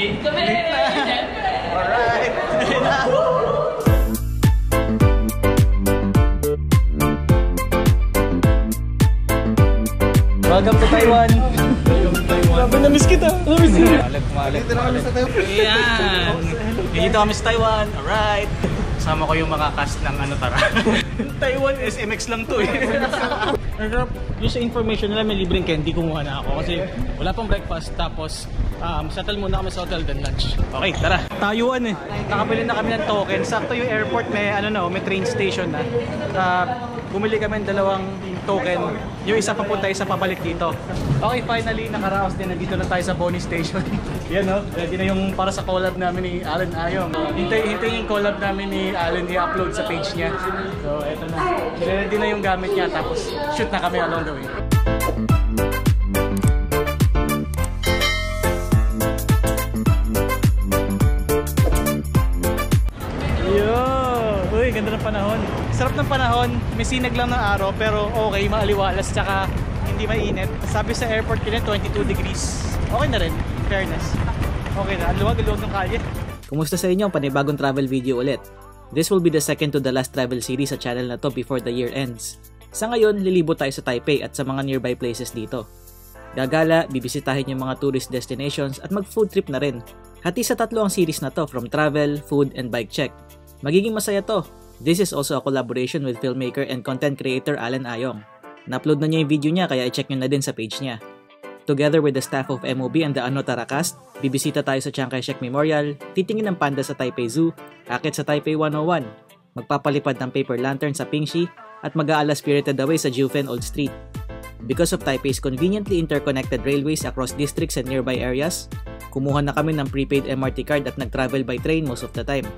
Late kami! Siyempre! Alright. Welcome to Taiwan. Grabe na miss kita. Miss kita. Malag, malag. Dito na kami sa Taiwan. Ayan. Dito kami sa Taiwan. Alright. Kasama ko yung mga cast ng ano tara. Taiwan SMX lang to eh. Sarap. Yung sa information nila may libreng candy kumuha na ako kasi wala pang breakfast tapos um, settle muna kami sa hotel then lunch. Okay, tara. Tayuan eh. Nakabili na kami ng token. Sakto yung airport may ano na, may train station na. Uh, bumili kami ng dalawang token. Yung isa papunta, isa pabalik dito. Okay, finally, nakaraos din. Nandito na tayo sa Bonnie Station. Yan no, ready na yung para sa collab namin ni Alan Ayong. Hintay, hintay yung collab namin ni Alan i-upload sa page niya. So, eto na. Ready na yung gamit niya. Tapos, shoot na kami along the way. Sarap ng panahon. May sinag lang ng araw pero okay, maaliwalas tsaka hindi mainit. Sabi sa airport kanya 22 degrees. Okay na rin, fairness. Okay na, luwag-luwag ng kalye. Kumusta sa inyo ang panibagong travel video ulit? This will be the second to the last travel series sa channel na to before the year ends. Sa ngayon, lilibo tayo sa Taipei at sa mga nearby places dito. Gagala, bibisitahin yung mga tourist destinations at mag-food trip na rin. Hati sa tatlo ang series na to from travel, food, and bike check. Magiging masaya to. This is also a collaboration with filmmaker and content creator Alan Ayong. Na-upload na niya yung video niya kaya i-check nyo na din sa page niya. Together with the staff of MOB and the Ano Cast, bibisita tayo sa Chiang Kai-shek Memorial, titingin ng panda sa Taipei Zoo, akit sa Taipei 101, magpapalipad ng paper lantern sa Pingxi, at mag-aala spirited away sa Jufen Old Street. Because of Taipei's conveniently interconnected railways across districts and nearby areas, kumuha na kami ng prepaid MRT card at nag-travel by train most of the time.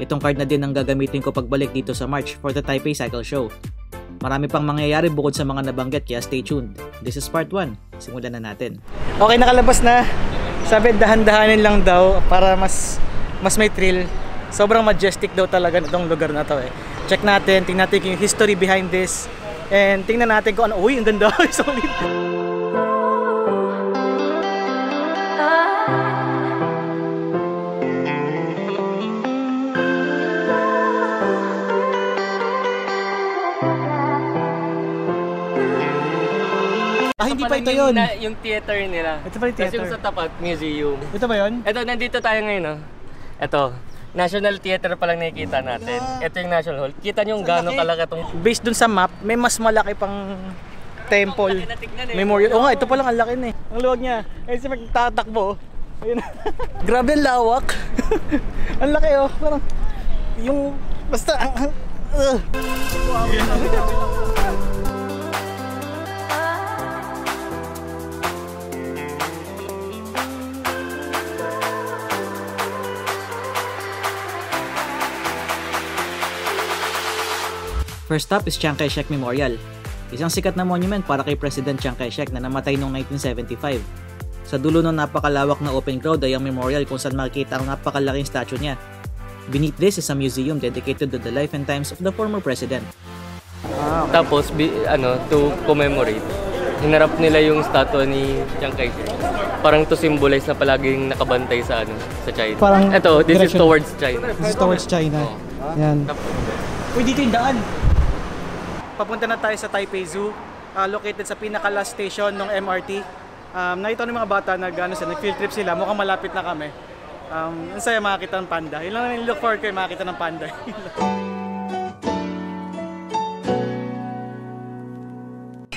Itong card na din ang gagamitin ko pagbalik dito sa March for the Taipei Cycle Show. Marami pang mangyayari bukod sa mga nabanggit kaya stay tuned. This is part 1. Simulan na natin. Okay, nakalabas na. Sabi, dahan-dahanin lang daw para mas mas may thrill. Sobrang majestic daw talaga itong lugar na to eh. Check natin, tingnan natin yung history behind this. And tingnan natin kung ano. Uy, ang ganda. Solid. Ah, hindi pa ito yun. Na, yung theater nila. Ito pa yung Tapos theater. yung sa tapat, museum. Ito ba yun? Ito, nandito tayo ngayon, no? Ito, National Theater pa lang nakikita natin. Ito yung National Hall. Kita nyo yung gano'ng kalaki itong... Based dun sa map, may mas malaki pang temple. Laki na tignan eh. Memorial. Oo nga, ito pa lang ang laki na eh. Ang luwag niya. Eh, si magtatakbo. Ayun. Grabe ang lawak. ang laki oh. Parang, yung, basta, uh. First stop is Chiang Kai-shek Memorial. Isang sikat na monument para kay President Chiang Kai-shek na namatay noong 1975. Sa dulo ng napakalawak na open ground ay ang memorial kung saan makikita ang napakalaking statue niya. Beneath this is a museum dedicated to the life and times of the former president. Tapos, bi, ano, to commemorate, hinarap nila yung statue ni Chiang Kai-shek. Parang to symbolize na palaging nakabantay sa ano, sa China. Parang Ito, this is direction. towards China. This is towards China. Oo. Yan. Dito yung daan. Papunta na tayo sa Taipei Zoo, ah, located sa pinaka-last station ng MRT. Um, nakita ng mga bata nag, ano, sila, nag-field trip sila, mukhang malapit na kami. Um, ang saya makakita ng panda. Yun lang look forward yung makakita ng panda.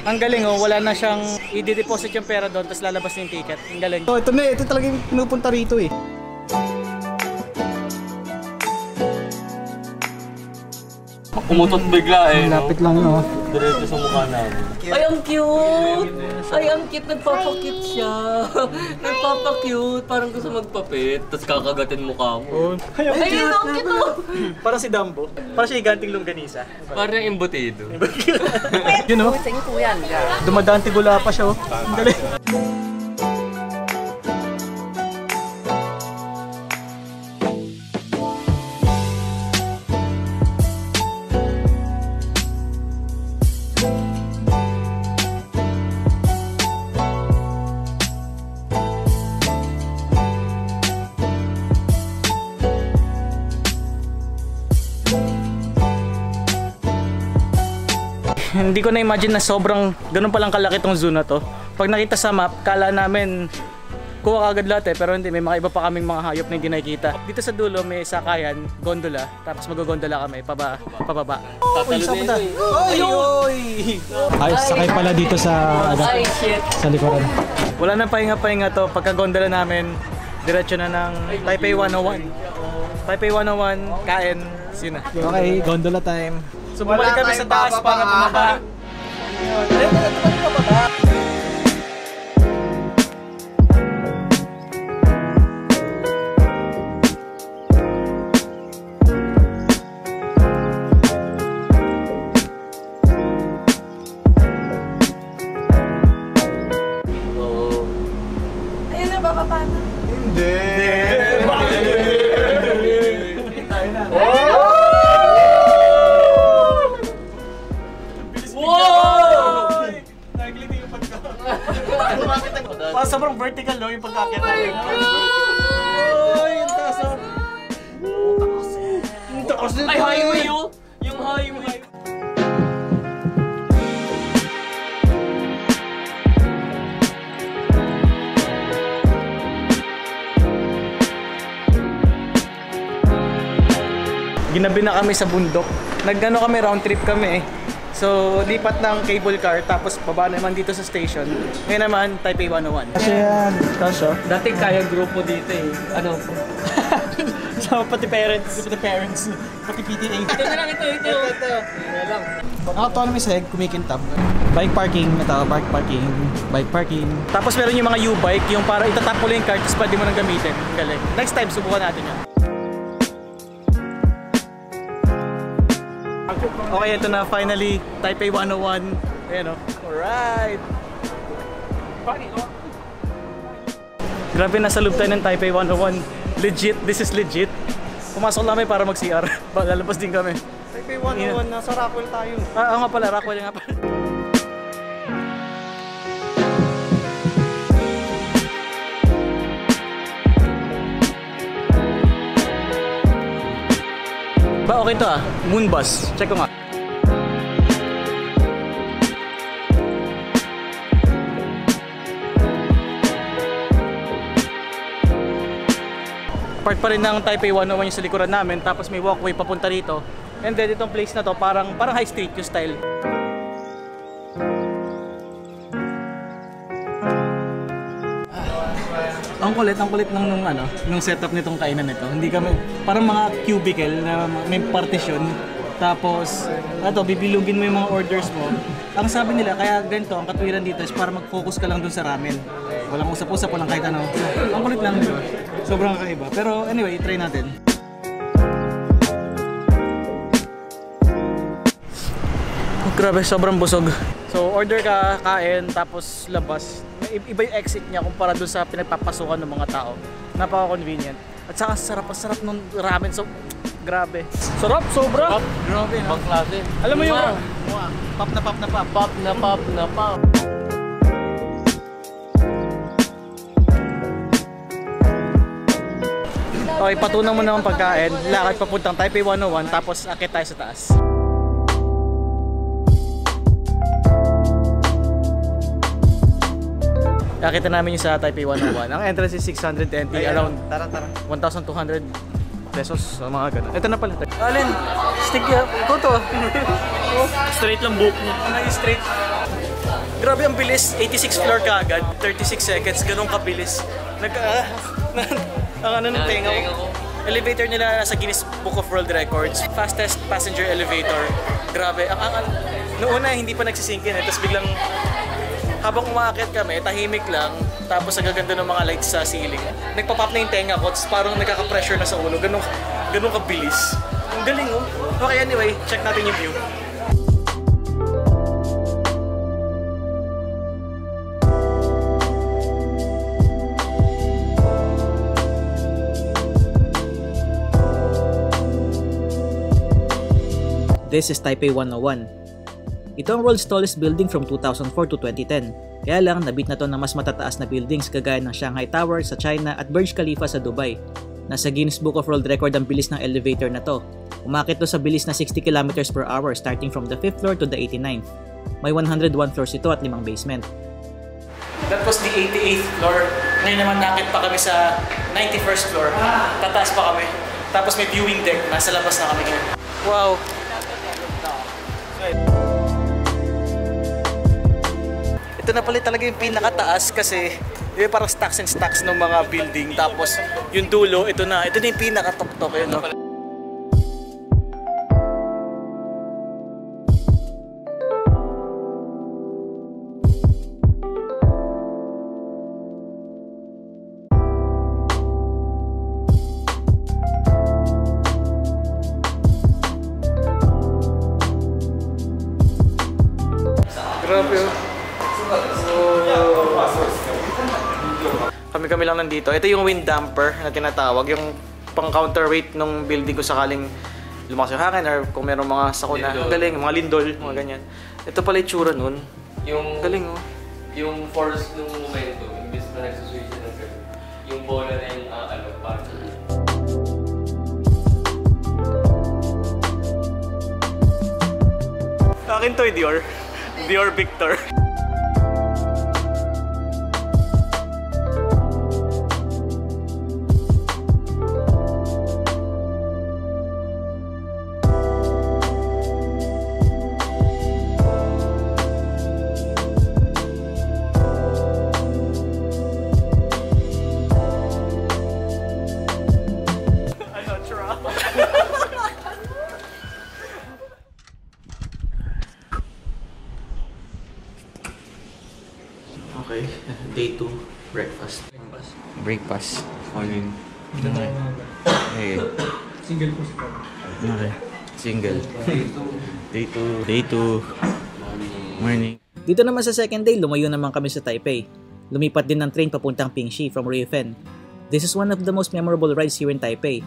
ang galing oh, wala na siyang i-deposit yung pera doon tapos lalabas yung ticket. Ang galing. So, ito na, ito talaga yung pinupunta rito eh. Umutot bigla eh. Lapit lang yun oh. Diretso sa mukha namin. Ay, ang cute! Ay, ang cute. Nagpapakit siya. Nagpapakute. Parang gusto magpapit. Tapos kakagatin mukha mo. Ay, ang Ay, cute. ang cute oh! Parang si Dumbo. Parang siya iganting longganisa. Parang embutido. Yun know, dumadaan tigula pa siya oh. Ang galing. Hindi ko na-imagine na sobrang ganun palang kalaki tong zoo na to. Pag nakita sa map, kala namin kuha kagad lahat eh, pero hindi, may mga iba pa kaming mga hayop na hindi nakikita. Dito sa dulo may sakayan, gondola, tapos mag-gondola kami, paba, pababa. Tatalo din ito eh. Oy, oy! Ay, sakay pala dito sa, Ay, shit. sa likuran. Wala na pahinga-pahinga to. Pagka gondola namin, diretso na ng Taipei 101. Taipei 101, kain, sina. Okay, gondola time. So bumalik kami sa taas para bumaba. Oo. Ay, highway yun! Yung highway. Ginabi na kami sa bundok. Nagano kami round trip kami eh. So, lipat ng cable car tapos baba naman dito sa station. Ngayon naman, Taipei 101. Kasi yan, kasha. Dati kaya grupo dito eh. Ano? Sama pati parents. Pati parents. Pati PTA. Ito na lang ito, ito. Ito, lang. Autonomous head, kumikintab. Bike parking, ito, bike parking, bike parking. Tapos meron yung mga U-bike, yung para itatap mo lang yung cart, tapos pwede mo nang gamitin. Galing. Next time, subukan natin yan. Okay, ito na finally, Taipei 101. Ayan o. Alright! Grabe, nasa loob tayo ng Taipei 101. Legit, this is legit. Pumasok lang kami para mag-CR. Lalabas din kami. Taipei 101, nasa Rockwell tayo. Ah, oo nga pala, Rockwell nga pala. Ba, okay to ah. Moon bus. Check ko nga. Part pa rin ng Taipei 101 yung sa likuran namin. Tapos may walkway papunta dito. And then itong place na to parang parang high street yung style. Ang kulit, ang kulit ng nung ano, nung setup nitong kainan nito. Hindi kami parang mga cubicle na may partition. Tapos, ato, bibilugin mo yung mga orders mo. Ang sabi nila, kaya ganito, ang katwiran dito is para mag-focus ka lang dun sa ramen. Walang usap-usap, walang kahit ano. Ang kulit lang, di? Sobrang kakaiba. Pero anyway, try natin. Oh, grabe, sobrang busog. So, order ka, kain, tapos labas. Iba yung exit niya kumpara dun sa pinagpapasukan ng mga tao. Napaka-convenient. At saka sarap, sarap ng ramen. So, grabe. Sarap, sobra. Grabe, no? Ibang klase. Alam mo yung! Mwah. pop na pop na pop. Pop na pop na pop. Okay, patunan mo naman pagkain. Lakad papuntang Taipei 101, tapos akit tayo sa taas. Nakita namin yung sa Taipei 101. Ang entrance is 600 NT, around Tara, tara. 1,200 pesos sa mga ganun. Ito na pala. Alin, stick ya. Ito to. straight lang book niya. Ano yung straight? Grabe ang bilis. 86 floor ka agad. 36 seconds. Ganun kabilis. Nag, ah, ang ano ng tenga ko. Elevator nila sa Guinness Book of World Records. Fastest passenger elevator. Grabe. Ang, ang, ang, noong una hindi pa nagsisingkin. Eh. Tapos biglang habang umaakit kami, tahimik lang, tapos ang gaganda ng mga lights sa ceiling. Nagpa-pop na yung tenga ko, parang nagkaka-pressure na sa ulo. Ganun, ganun kabilis. Ang galing oh. Okay, anyway, check natin yung view. This is Taipei 101. Ito ang world's tallest building from 2004 to 2010. Kaya lang, nabit na to ng mas matataas na buildings kagaya ng Shanghai Tower sa China at Burj Khalifa sa Dubai. Nasa Guinness Book of World Record ang bilis ng elevator na to. Umakit to sa bilis na 60 km per hour starting from the 5th floor to the 89th. May 101 floors ito at limang basement. That was the 88th floor. Ngayon naman nakit pa kami sa 91st floor. Tataas pa kami. Tapos may viewing deck. Nasa labas na kami ngayon. Wow! Ito na pala talaga yung pinakataas kasi yung parang stacks and stacks ng mga building. Tapos yung dulo, ito na. Ito na yung pinakatok-tok. Yun, no? Nandito. Ito yung wind damper na tinatawag. Yung pang counterweight ng building ko sakaling lumakas yung hangin or kung meron mga sakuna. Lindol. Ang galing, mga lindol, mga ganyan. Ito pala yung tsura nun. Yung, Galing oh. yung force ng momentum, imbis na nagsusuwi siya ng ganun, yung bola na yung ah, ano, parang Akin to, Dior. Dior Victor. Single. day 2. Day 2. Morning. Dito naman sa second day, lumayo naman kami sa Taipei. Lumipat din ng train papuntang Pingxi from Ruifen. This is one of the most memorable rides here in Taipei.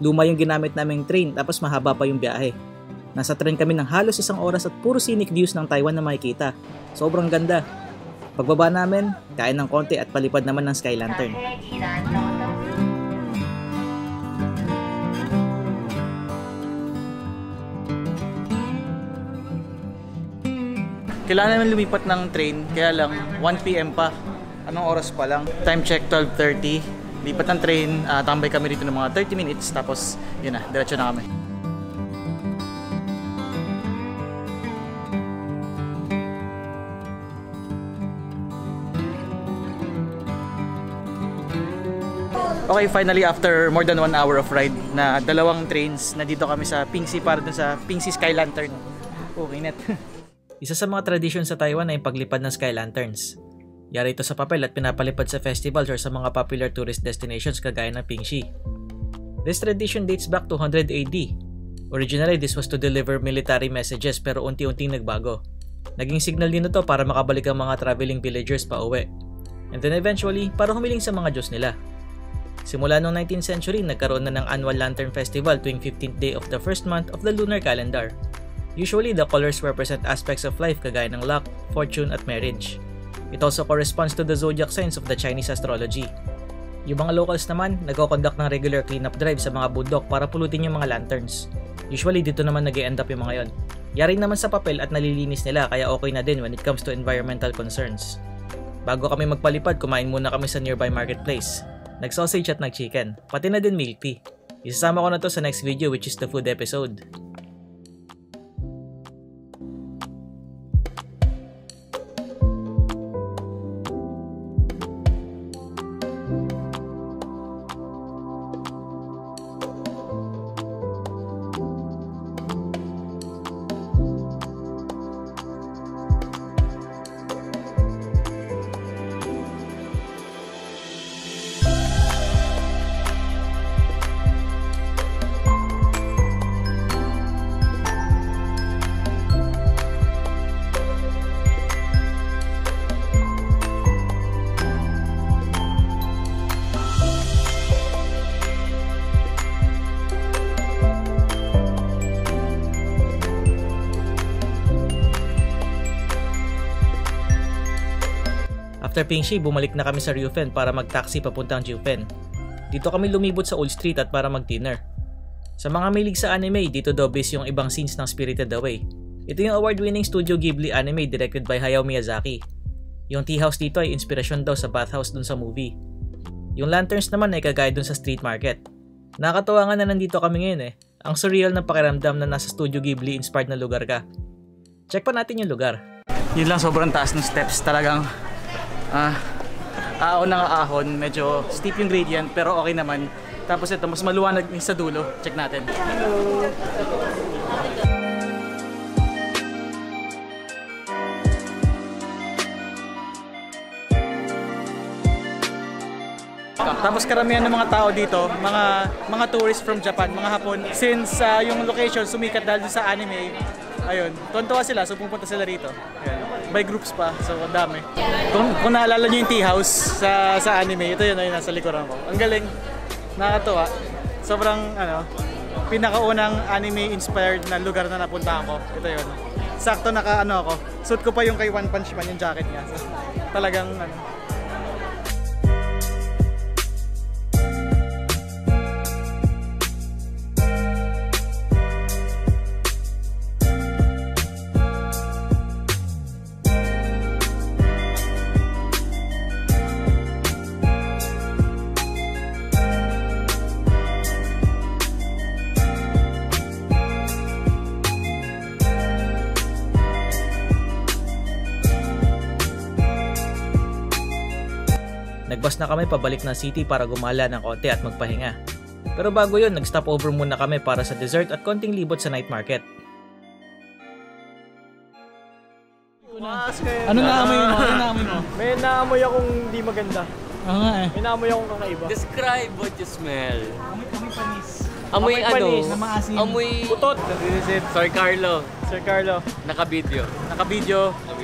Luma yung ginamit naming train tapos mahaba pa yung biyahe. Nasa train kami ng halos isang oras at puro scenic views ng Taiwan na makikita. Sobrang ganda. Pagbaba namin, kain ng konti at palipad naman ng Sky Lantern. Kailangan namin lumipat ng train, kaya lang 1pm pa. Anong oras pa lang? Time check 12.30. Lipat ng train, ah, tambay kami dito ng mga 30 minutes, tapos yun na, diretso na kami. Okay, finally after more than one hour of ride na dalawang trains, nandito kami sa Pingxi para dun sa Pingxi Sky Lantern. Okay, net. Isa sa mga tradisyon sa Taiwan ay paglipad ng Sky Lanterns. Yari ito sa papel at pinapalipad sa festivals or sa mga popular tourist destinations kagaya ng Pingxi. This tradition dates back to 100 AD. Originally, this was to deliver military messages pero unti-unting nagbago. Naging signal din ito para makabalik ang mga traveling villagers pa uwi. And then eventually, para humiling sa mga Diyos nila. Simula noong 19th century, nagkaroon na ng annual Lantern Festival tuwing 15th day of the first month of the lunar calendar. Usually, the colors represent aspects of life kagaya ng luck, fortune, at marriage. It also corresponds to the zodiac signs of the Chinese astrology. Yung mga locals naman, nagko-conduct ng regular cleanup drive sa mga bundok para pulutin yung mga lanterns. Usually, dito naman nag end up yung mga yon. Yari naman sa papel at nalilinis nila kaya okay na din when it comes to environmental concerns. Bago kami magpalipad, kumain muna kami sa nearby marketplace. Nag-sausage at nag-chicken, pati na din milk tea. Isasama ko na to sa next video which is the food episode. After Pingxi, bumalik na kami sa Ryufen para mag-taxi papuntang Jiufen. Dito kami lumibot sa Old Street at para mag-dinner. Sa mga milig sa anime, dito daw base yung ibang scenes ng Spirited Away. Ito yung award-winning Studio Ghibli anime directed by Hayao Miyazaki. Yung tea house dito ay inspirasyon daw sa bathhouse dun sa movie. Yung lanterns naman ay kagaya dun sa street market. Nakakatawa nga na nandito kami ngayon eh. Ang surreal ng pakiramdam na nasa Studio Ghibli inspired na lugar ka. Check pa natin yung lugar. Yun lang, sobrang taas ng steps. Talagang, ah, aahon ng ahon. Medyo steep yung gradient, pero okay naman. Tapos ito, mas maluwanag yung sa dulo. Check natin. Tapos karamihan ng mga tao dito, mga mga tourists from Japan, mga Hapon. Since ah, yung location sumikat dahil sa anime, ayun, tuwan sila, so pupunta sila rito. Ayun. By groups pa, so ang dami. Kung, kung naalala nyo yung tea house sa, sa anime, ito yun, ayun, nasa likuran ko. Ang galing, nakakatuwa. Sobrang, ano, pinakaunang anime-inspired na lugar na napuntahan ko. Ito yun. Sakto naka, ano ako, suit ko pa yung kay One Punch Man, yung jacket niya. So, talagang, ano, Nagbas na kami pabalik ng city para gumala ng konti at magpahinga. Pero bago yun, nag-stop over muna kami para sa dessert at konting libot sa night market. ano naamoy mo? Ano naamoy mo? May naamoy akong di maganda. Oo nga eh. May naamoy akong kakaiba. Describe what you smell. Amoy, amoy panis. Amoy Amoy ano? panis. Na maasim. Amoy... Putot. Sir Carlo. Sir Carlo. Naka-video. Naka-video. Naka-video.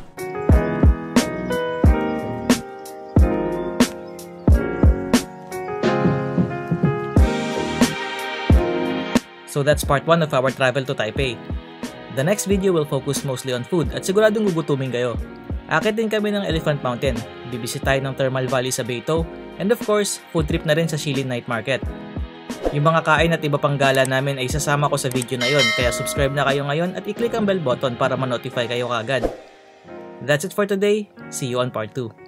So that's part 1 of our travel to Taipei. The next video will focus mostly on food at siguradong gugutumin kayo. Akit din kami ng Elephant Mountain, bibisitahin ng Thermal Valley sa Beito, and of course, food trip na rin sa Shilin Night Market. Yung mga kain at iba pang gala namin ay sasama ko sa video na yon, kaya subscribe na kayo ngayon at i-click ang bell button para ma-notify kayo kagad. That's it for today. See you on part 2.